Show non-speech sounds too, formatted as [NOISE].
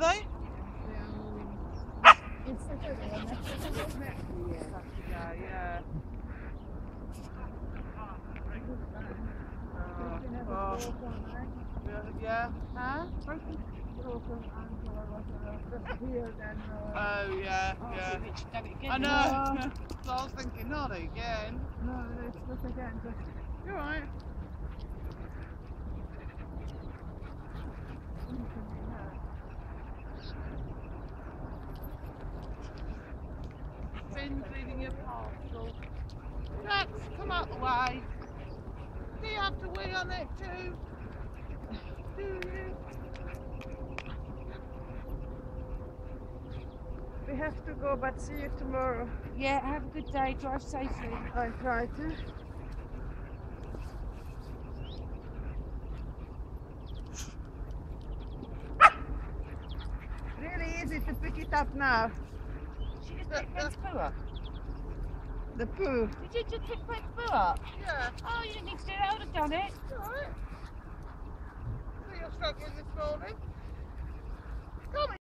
they? Yeah. It's such a real yeah. yeah. Uh, oh. Yeah. Huh? Oh yeah, yeah. I know. so [LAUGHS] I was thinking, not again. No, it's not again. You're right. Finn's reading your parcel. Rex, come out the way. Do you have to wee on it too? Do you? we have to go, but see you tomorrow. Yeah, have a good day. Drive safely. I try to. Really easy to pick it up now. Did pick Ben's poo up? The poo. Did you just pick Ben's poo up? Yeah. Oh, you didn't need to do that. Eh? I would have done it. Alright. So you're struggling this morning?